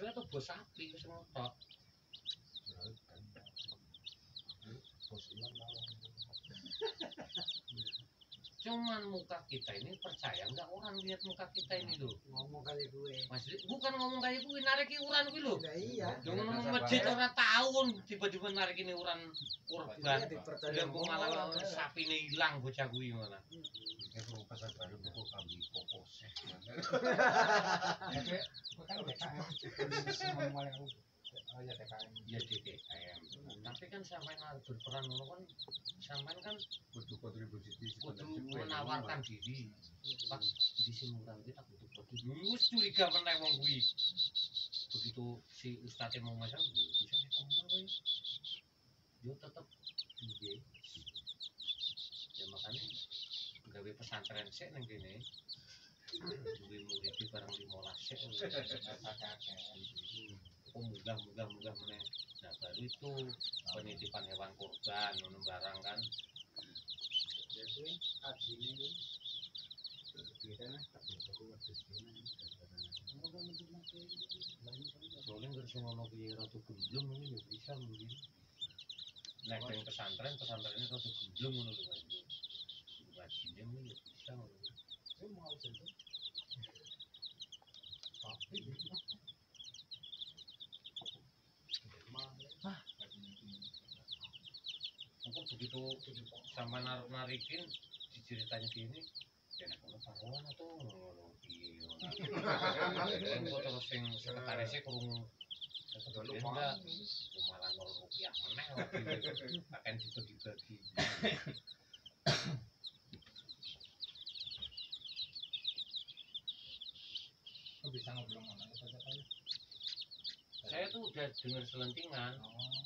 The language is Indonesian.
suwe tuh bos sapi wis ngotok. Bos malah. Cuman muka kita ini percaya nggak orang lihat muka kita ini loh. ngomong kali gue Mas bukan ngomong kayak gue narik iuran gue loh. nah iya Jangan ngomong masjid orang tahun tiba-tiba narik ini iuran iya kurban. gue malah sapi ini hilang bocah gue malah. Itu pasar baru buku kami kokos. Tapi bukan TKM. Mulai aku. Oh ya TKM. Ya DKM. Tapi kan sampai berperan ngono kan sampai kan Butuh kontribusi kudu menawarkan diri. Pak di sini kita butuh kontribusi. Wis curiga meneh wong kuwi. Begitu si ustadz mau masang, bisa ngomong kuwi. Yo tetep gawe pesantren sik nang kene. Duwe murid barang 15 sik. Oh mudah mudah mudah meneh. Nah baru itu penitipan hewan kurban ngono barang kan. aku waktu sini Soalnya nggak ini bisa mungkin. Pesantren pesantrennya ratu gemblung kan. Ngajinya ini ya bisa ngono. Saya mau sentuh. Tapi Engko begitu sama narik narikin diceritanya gini. Ya nek ngono paruan atau. Engko terus sing sekretarisnya kurung enggak malah nol rupiah meneh akan dibagi-bagi bisa ngobrol ngono saja kan. saya tuh udah dengar selentingan Oh.